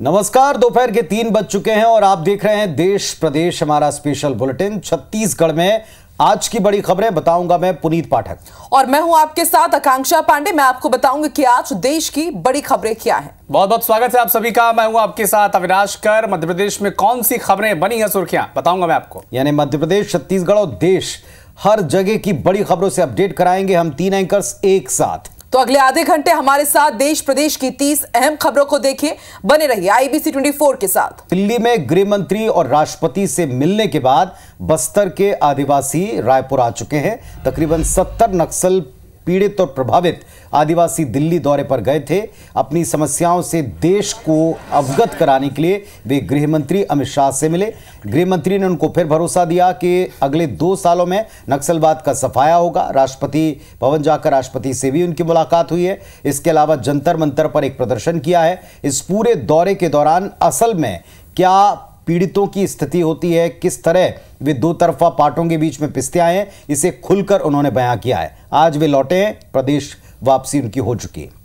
नमस्कार दोपहर के तीन बज चुके हैं और आप देख रहे हैं देश प्रदेश हमारा स्पेशल बुलेटिन छत्तीसगढ़ में आज की बड़ी खबरें बताऊँगा मैं पुनीत पाठक। और मैं हूँ आपके साथ आकांक्षा पांडे मैं आपको बताऊँगा कि आज देश की बड़ी खबरें क्या हैं। बहुत बहुत स्वागत है आप सभी का मैं हूँ आपके साथ अविनाश कर। मध्य प्रदेश में कौन सी खबरें बनी है सुर्खियाँ बताऊँगा मैं आपको। यानी मध्य प्रदेश छत्तीसगढ़ और देश हर जगह की बड़ी खबरों से अपडेट कराएँगे हम तीन एंकर्स एक साथ। तो अगले आधे घंटे हमारे साथ देश प्रदेश की 30 अहम खबरों को देखिए बने रहिए आईबीसी 24 के साथ। दिल्ली में गृह मंत्री और राष्ट्रपति से मिलने के बाद बस्तर के आदिवासी रायपुर आ चुके हैं। तकरीबन 70 नक्सल पीड़ित और प्रभावित आदिवासी दिल्ली दौरे पर गए थे। अपनी समस्याओं से देश को अवगत कराने के लिए वे गृह मंत्री अमित शाह से मिले। गृह मंत्री ने उनको फिर भरोसा दिया कि अगले दो सालों में नक्सलवाद का सफाया होगा। राष्ट्रपति भवन जाकर राष्ट्रपति से भी उनकी मुलाकात हुई है। इसके अलावा जंतर मंतर पर एक प्रदर्शन किया है। इस पूरे दौरे के दौरान असल में क्या पीड़ितों की स्थिति होती है, किस तरह वे दो तरफा पार्टों के बीच में पिस्ते आए हैं, इसे खुलकर उन्होंने बयां किया है। आज वे लौटे हैं, प्रदेश वापसी उनकी हो चुकी है।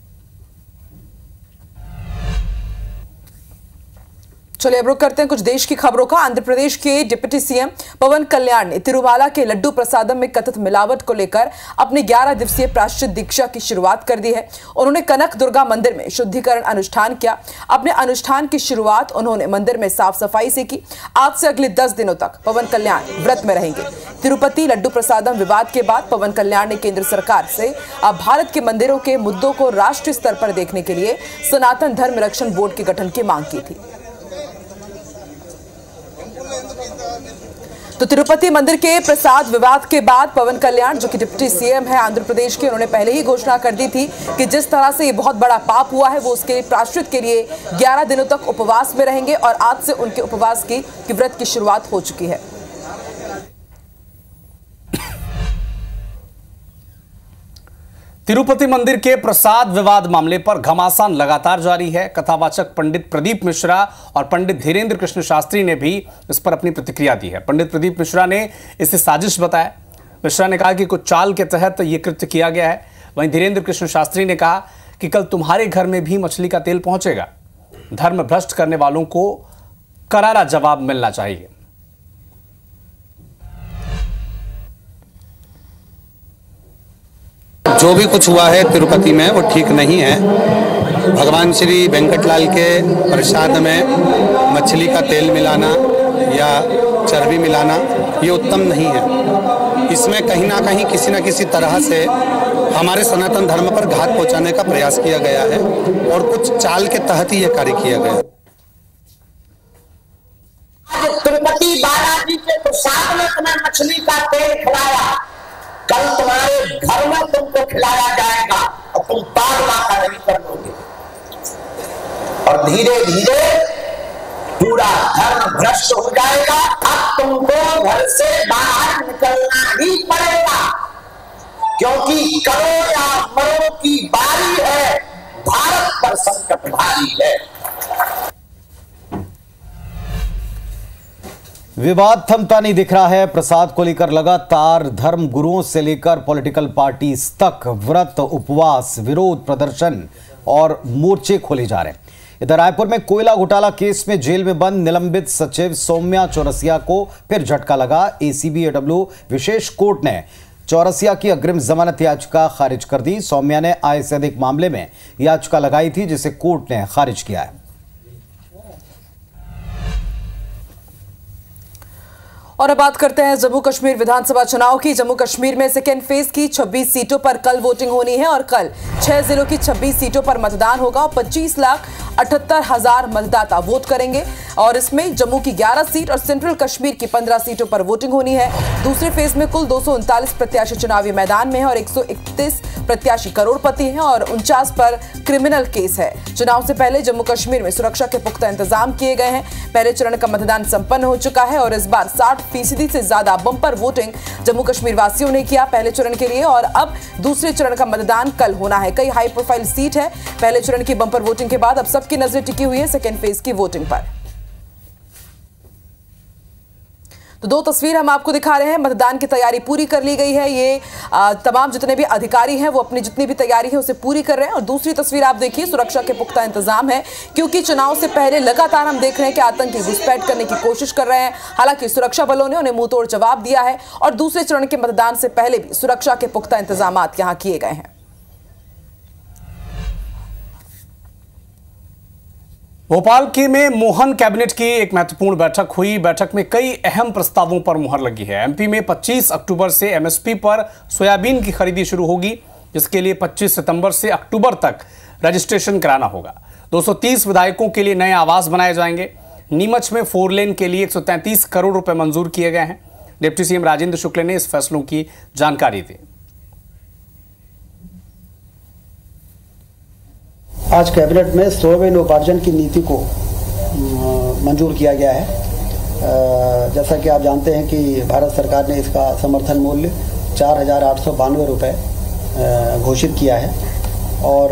चलिए अब रुक करते हैं कुछ देश की खबरों का। आंध्र प्रदेश के डिप्टी सीएम पवन कल्याण ने तिरुमाला के लड्डू प्रसादम में कथित मिलावट को लेकर अपने 11 दिवसीय प्राश्चित दीक्षा की शुरुआत कर दी है। उन्होंने कनक दुर्गा मंदिर में शुद्धिकरण अनुष्ठान किया। अपने अनुष्ठान की शुरुआत उन्होंने मंदिर में साफ़ सफ़ाई से की। आज से अगले दस दिनों तक पवन कल्याण व्रत में रहेंगे। तिरुपति लड्डू प्रसादम विवाद के बाद पवन कल्याण ने केंद्र सरकार से भारत के मंदिरों के मुद्दों को राष्ट्रीय स्तर पर देखने के लिए सनातन धर्म रक्षण बोर्ड के गठन की मांग की थी। तो तिरुपति मंदिर के प्रसाद विवाद के बाद पवन कल्याण जो कि डिप्टी सीएम है आंध्र प्रदेश के उन्होंने पहले ही घोषणा कर दी थी कि जिस तरह से ये बहुत बड़ा पाप हुआ है वो उसके प्राश्रित के लिए 11 दिनों तक उपवास में रहेंगे और आज से उनके उपवास की, की व्रत की शुरुआत हो चुकी है। तिरुपति मंदिर के प्रसाद विवाद मामले पर घमासान लगातार जारी है। कथावाचक पंडित प्रदीप मिश्रा और पंडित धीरेन्द्र कृष्ण शास्त्री ने भी इस पर अपनी प्रतिक्रिया दी है। पंडित प्रदीप मिश्रा ने इसे साजिश बताया। मिश्रा ने कहा कि कुछ चाल के तहत ये कृत्य किया गया है। वहीं धीरेन्द्र कृष्ण शास्त्री ने कहा कि कल तुम्हारे घर में भी मछली का तेल पहुंचेगा। धर्म भ्रष्ट करने वालों को करारा जवाब मिलना चाहिए। जो भी कुछ हुआ है तिरुपति में, वो ठीक नहीं है। भगवान श्री वेंकटलाल के प्रसाद में मछली का तेल मिलाना या चर्बी मिलाना, ये उत्तम नहीं है। इसमें कहीं ना कहीं किसी न किसी तरह से हमारे सनातन धर्म पर घात पहुँचाने का प्रयास किया गया है और कुछ चाल के तहत ही ये कार्य किया गया। तिरुपति बालाजी के प्रसाद में मछली का तेल खिलाया। तुमको खिलाया जाएगा और तुम पाग लाकर नहीं कर लोगे और धीरे धीरे पूरा धर्म भ्रष्ट हो जाएगा। अब तुमको घर से बाहर निकलना ही पड़ेगा। क्योंकि करो या मरो की बारी है, भारत पर संकट भारी है। विवाद थमता नहीं दिख रहा है। प्रसाद को लेकर लगातार धर्म गुरुओं से लेकर पॉलिटिकल पार्टी तक व्रत, उपवास, विरोध प्रदर्शन और मोर्चे खोले जा रहे हैं। इधर रायपुर में कोयला घोटाला केस में जेल में बंद निलंबित सचिव सौम्या चौरसिया को फिर झटका लगा। एसीबी एडब्ल्यू विशेष कोर्ट ने चौरसिया की अग्रिम जमानत याचिका खारिज कर दी। सौम्या ने आय से अधिक मामले में याचिका लगाई थी, जिसे कोर्ट ने खारिज किया है। और अब बात करते हैं जम्मू कश्मीर विधानसभा चुनाव की। जम्मू कश्मीर में सेकेंड फ़ेज़ की 26 सीटों पर कल वोटिंग होनी है और कल छह जिलों की 26 सीटों पर मतदान होगा और 25 लाख अठहत्तर हज़ार मतदाता वोट करेंगे। और इसमें जम्मू की 11 सीट और सेंट्रल कश्मीर की 15 सीटों पर वोटिंग होनी है। दूसरे फ़ेज़ में कुल दो सौ उनतालीस प्रत्याशी चुनावी मैदान में है और एक सौ इकतीस प्रत्याशी करोड़पति हैं और उनचास पर क्रिमिनल केस है। चुनाव से पहले जम्मू कश्मीर में सुरक्षा के पुख्ता इंतज़ाम किए गए हैं। पहले चरण का मतदान संपन्न हो चुका है और इस बार साठ फ़ीसदी से ज़्यादा बंपर वोटिंग जम्मू कश्मीर वासियों ने किया पहले चरण के लिए और अब दूसरे चरण का मतदान कल होना है। कई हाई प्रोफ़ाइल सीट है। पहले चरण की बंपर वोटिंग के बाद अब सबकी नज़र टिकी हुई है, सेकेंड फ़ेज़ की वोटिंग पर। तो दो तस्वीर हम आपको दिखा रहे हैं। मतदान की तैयारी पूरी कर ली गई है। ये तमाम जितने भी अधिकारी हैं, वो अपनी जितनी भी तैयारी है, उसे पूरी कर रहे हैं। और दूसरी तस्वीर आप देखिए, सुरक्षा के पुख्ता इंतज़ाम है, क्योंकि चुनाव से पहले लगातार हम देख रहे हैं कि आतंकी घुसपैठ करने की कोशिश कर रहे हैं। हालाँकि सुरक्षा बलों ने उन्हें मुंहतोड़ जवाब दिया है और दूसरे चरण के मतदान से पहले भी सुरक्षा के पुख्ता इंतज़ाम यहाँ किए गए हैं। भोपाल के में मोहन कैबिनेट की एक महत्वपूर्ण बैठक हुई। बैठक में कई अहम प्रस्तावों पर मुहर लगी है। एमपी में 25 अक्टूबर से एमएसपी पर सोयाबीन की खरीदी शुरू होगी, जिसके लिए 25 सितंबर से अक्टूबर तक रजिस्ट्रेशन कराना होगा। 230 विधायकों के लिए नए आवास बनाए जाएँगे। नीमच में फोर लेन के लिए 133 करोड़ रुपये मंजूर किए गए हैं। डिप्टी सीएम राजेंद्र शुक्ल ने इस फैसलों की जानकारी दी। आज कैबिनेट में सोयाबीन उपार्जन की नीति को मंजूर किया गया है। जैसा कि आप जानते हैं कि भारत सरकार ने इसका समर्थन मूल्य चार हज़ार आठ सौ बानवे रुपये घोषित किया है। और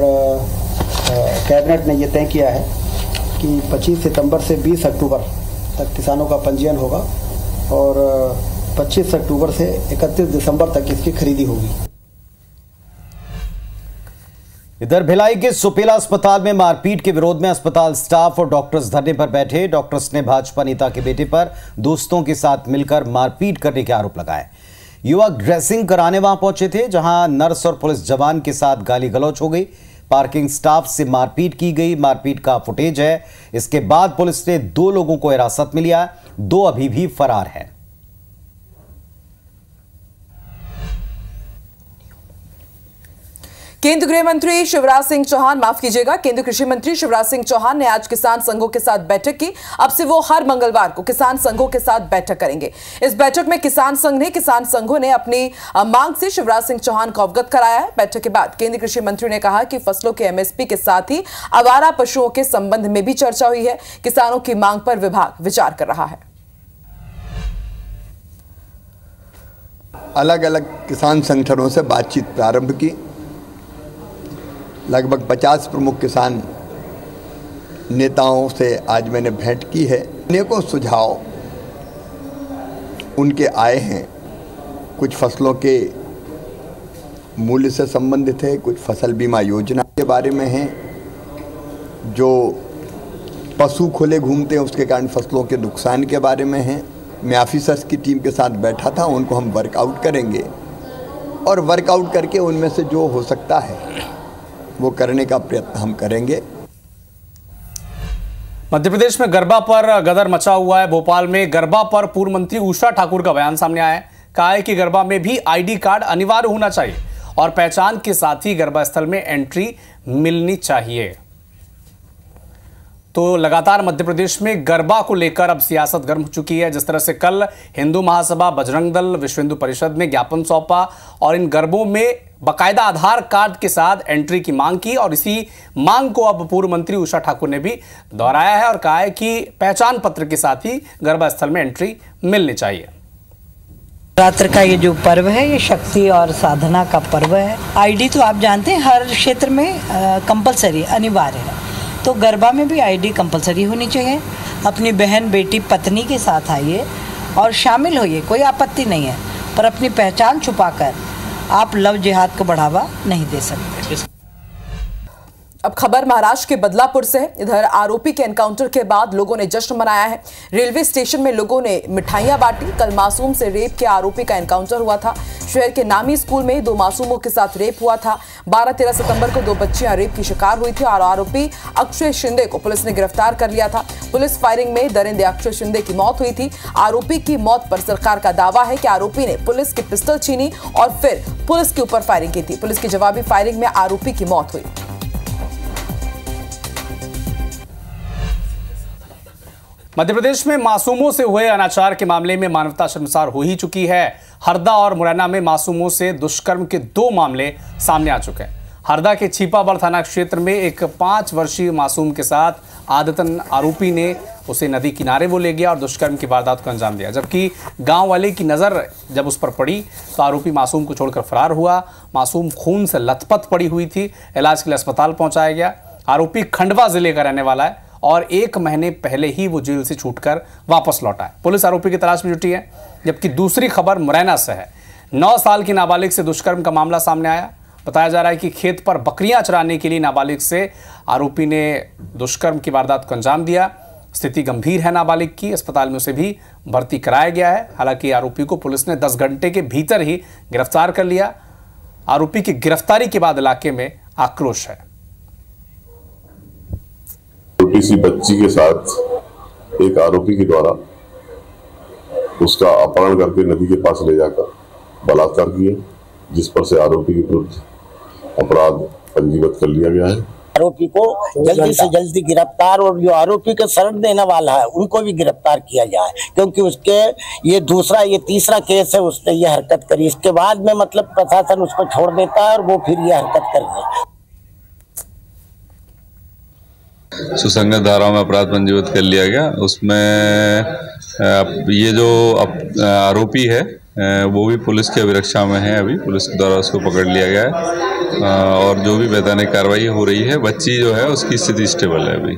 कैबिनेट ने ये तय किया है कि 25 सितंबर से 20 अक्टूबर तक किसानों का पंजीयन होगा और 25 अक्टूबर से 31 दिसंबर तक इसकी खरीदी होगी। इधर भिलाई के सुपेला अस्पताल में मारपीट के विरोध में अस्पताल स्टाफ और डॉक्टर्स धरने पर बैठे डॉक्टर्स ने भाजपा नेता के बेटे पर दोस्तों के साथ मिलकर मारपीट करने के आरोप लगाए। युवक ड्रेसिंग कराने वहाँ पहुँचे थे, जहाँ नर्स और पुलिस जवान के साथ गाली गलौच हो गई। पार्किंग स्टाफ से मारपीट की गई। मारपीट का फुटेज है। इसके बाद पुलिस ने दो लोगों को हिरासत में लिया। दो अभी भी फरार हैं। केंद्रीय गृह मंत्री शिवराज सिंह चौहान, माफ़ कीजिएगा, केंद्रीय कृषि मंत्री शिवराज सिंह चौहान ने आज किसान संघों के साथ बैठक की। अब से वो हर मंगलवार को किसान संघों के साथ बैठक करेंगे। इस बैठक में किसान संघ ने, किसान संघों ने अपनी मांग से शिवराज सिंह चौहान को अवगत कराया बैठक के बाद केंद्रीय कृषि मंत्री ने कहा कि फ़सलों के एमएसपी के साथ ही आवारा पशुओं के संबंध में भी चर्चा हुई है। किसानों की मांग पर विभाग विचार कर रहा है। अलग अलग किसान संगठनों से बातचीत प्रारंभ की। लगभग 50 प्रमुख किसान नेताओं से आज मैंने भेंट की है। अनेकों सुझाव उनके आए हैं। कुछ फ़सलों के मूल्य से संबंधित है, कुछ फ़सल बीमा योजना के बारे में है, जो पशु खुले घूमते हैं, उसके कारण फ़सलों के नुकसान के बारे में है। मैं ऑफिसर्स की टीम के साथ बैठा था, उनको हम वर्कआउट करेंगे। और वर्कआउट करके उनमें से जो हो सकता है वो करने का प्रयत्न हम करेंगे। मध्य प्रदेश में गरबा पर गदर मचा हुआ है। भोपाल में गरबा पर पूर्व मंत्री उषा ठाकुर का बयान सामने आया है। कहा है कि गरबा में भी आईडी कार्ड अनिवार्य होना चाहिए और पहचान के साथ ही गरबा स्थल में एंट्री मिलनी चाहिए। तो लगातार मध्य प्रदेश में गरबा को लेकर अब सियासत गर्म हो चुकी है। जिस तरह से कल हिंदू महासभा, बजरंग दल, विश्व हिंदू परिषद ने ज्ञापन सौंपा और इन गरबों में बाकायदा आधार कार्ड के साथ एंट्री की मांग की और इसी मांग को अब पूर्व मंत्री उषा ठाकुर ने भी दोहराया है और कहा है कि पहचान पत्र के साथ ही गरबा स्थल में एंट्री मिलनी चाहिए। नवरात्र का ये जो पर्व है, ये शक्ति और साधना का पर्व है। आईडी तो आप जानते हैं, हर क्षेत्र में कंपलसरी अनिवार्य है। तो गरबा में भी आईडी कंपलसरी होनी चाहिए। अपनी बहन, बेटी, पत्नी के साथ आइए और शामिल होइए, कोई आपत्ति नहीं है। पर अपनी पहचान छुपाकर आप लव जिहाद को बढ़ावा नहीं दे सकते। अब खबर महाराष्ट्र के बदलापुर से इधर आरोपी के एनकाउंटर के बाद लोगों ने जश्न मनाया है। रेलवे स्टेशन में लोगों ने मिठाइयाँ बांटी। कल मासूम से रेप के आरोपी का एनकाउंटर हुआ था। शहर के नामी स्कूल में दो मासूमों के साथ रेप हुआ था। 12-13 सितंबर को दो बच्चियाँ रेप की शिकार हुई थी और आरोपी अक्षय शिंदे को पुलिस ने गिरफ़्तार कर लिया था। पुलिस फायरिंग में दरिंदे अक्षय शिंदे की मौत हुई थी। आरोपी की मौत पर सरकार का दावा है कि आरोपी ने पुलिस की पिस्टल छीनी और फिर पुलिस के ऊपर फायरिंग की थी। पुलिस की जवाबी फायरिंग में आरोपी की मौत हुई। मध्य प्रदेश में मासूमों से हुए अनाचार के मामले में मानवता शर्मसार हो ही चुकी है। हरदा और मुरैना में मासूमों से दुष्कर्म के दो मामले सामने आ चुके हैं। हरदा के छीपाबड़ थाना क्षेत्र में एक पाँच वर्षीय मासूम के साथ आदतन आरोपी ने उसे नदी किनारे वो ले गया और दुष्कर्म की वारदात को अंजाम दिया। जबकि गाँव वाले की नज़र जब उस पर पड़ी तो आरोपी मासूम को छोड़कर फरार हुआ। मासूम खून से लथपथ पड़ी हुई थी। इलाज के लिए अस्पताल पहुँचाया गया। आरोपी खंडवा ज़िले का रहने वाला है। और एक महीने पहले ही वो जेल से छूटकर वापस लौटा है। पुलिस आरोपी की तलाश में जुटी है, जबकि दूसरी खबर मुरैना से है। नौ साल की नाबालिग से दुष्कर्म का मामला सामने आया। बताया जा रहा है कि खेत पर बकरियाँ चराने के लिए नाबालिग से आरोपी ने दुष्कर्म की वारदात को अंजाम दिया। स्थिति गंभीर है नाबालिग की, अस्पताल में उसे भी भर्ती कराया गया है। हालाँकि आरोपी को पुलिस ने 10 घंटे के भीतर ही गिरफ़्तार कर लिया। आरोपी की गिरफ्तारी के बाद इलाके में आक्रोश है। छोटी सी बच्ची के साथ एक आरोपी के द्वारा उसका अपहरण करके नदी के पास ले जाकर बलात्कार किए जिस पर से आरोपी के विरुद्ध अपराध पंजीबद्ध कर लिया गया है। आरोपी को जल्दी से जल्दी गिरफ़्तार और जो आरोपी को शरण देने वाला है उनको भी गिरफ़्तार किया जाए क्योंकि उसके ये दूसरा ये तीसरा केस है उसने ये हरकत करी। इसके बाद में मतलब प्रशासन उसको छोड़ देता है और वो फिर ये हरकत कर रहे हैं। सुसंगत धाराओं में अपराध पंजीबद्ध कर लिया गया। उसमें ये जो आरोपी है वो भी पुलिस की अभिरक्षा में है अभी। पुलिस के द्वारा उसको पकड़ लिया गया है। और जो भी वैधानिक कार्रवाई हो रही है, बच्ची जो है, उसकी स्थिति स्टेबल है अभी।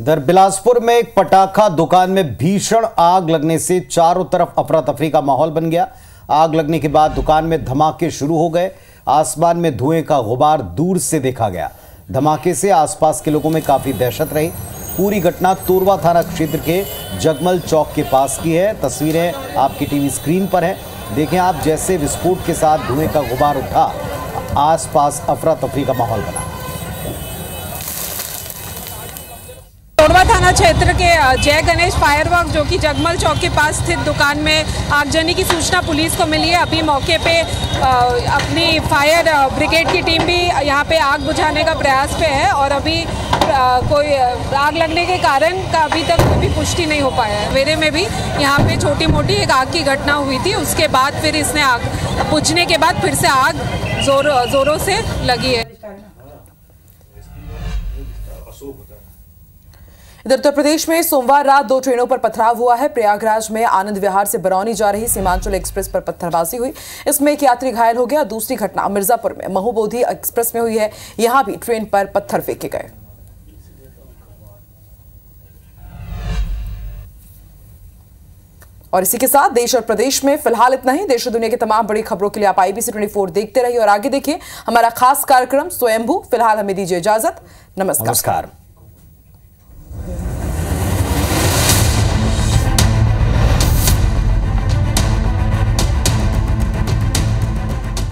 इधर बिलासपुर में एक पटाखा दुकान में भीषण आग लगने से चारों तरफ़ अफरा तफरी का माहौल बन गया। आग लगने के बाद दुकान में धमाके शुरू हो गए। आसमान में धुएँ का गुबार दूर से देखा गया। धमाके से आसपास के लोगों में काफ़ी दहशत रही। पूरी घटना तोरवा थाना क्षेत्र के जगमल चौक के पास की है। तस्वीरें आपकी टीवी स्क्रीन पर है। देखें आप जैसे विस्फोट के साथ धुएँ का गुबार उठा, आसपास अफरा तफरी का माहौल बना। तोड़वा थाना क्षेत्र के जय गणेश फायरवर्क, जो कि जगमल चौक के पास स्थित दुकान में आगजनी की सूचना पुलिस को मिली है। अभी मौके पे अपनी फायर ब्रिगेड की टीम भी यहाँ पे आग बुझाने का प्रयास पे है और अभी कोई आग लगने के कारण का अभी तक कोई भी पुष्टि नहीं हो पाया है। मेरे में भी यहाँ पे छोटी मोटी एक आग की घटना हुई थी। उसके बाद फिर इसने आग, बुझने के बाद फिर से आग ज़ोर, जोरों से लगी है। इधर उत्तर प्रदेश में सोमवार रात दो ट्रेनों पर पथराव हुआ है। प्रयागराज में आनंद विहार से बरौनी जा रही सीमांचल एक्सप्रेस पर पत्थरबाजी हुई। इसमें एक यात्री घायल हो गया दूसरी घटना मिर्जापुर में, महुबोधी एक्सप्रेस में हुई है। यहाँ भी ट्रेन पर पत्थर फेंके गए। और इसी के साथ देश और प्रदेश में फ़िलहाल इतना ही। देश और दुनिया की तमाम बड़ी खबरों के लिए आप आईबीसी 24 देखते रहिए और आगे देखिए हमारा खास कार्यक्रम स्वयंभू। फ़िलहाल हमें दीजिए इजाज़त। नमस्कार। नमस्कार।